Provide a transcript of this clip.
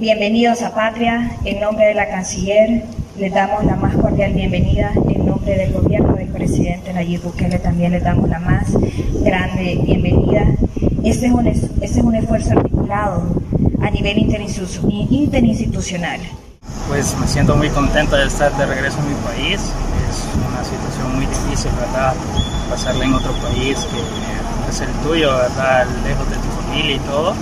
Bienvenidos a Patria. En nombre de la Canciller, les damos la más cordial bienvenida. En nombre del gobierno del presidente Nayib Bukele, también les damos la más grande bienvenida. Este es un, este esfuerzo articulado a nivel interinstitucional. Pues me siento muy contento de estar de regreso en mi país. Es una situación muy difícil, ¿verdad? Pasarla en otro país que es el tuyo, ¿verdad? Lejos de tu familia y todo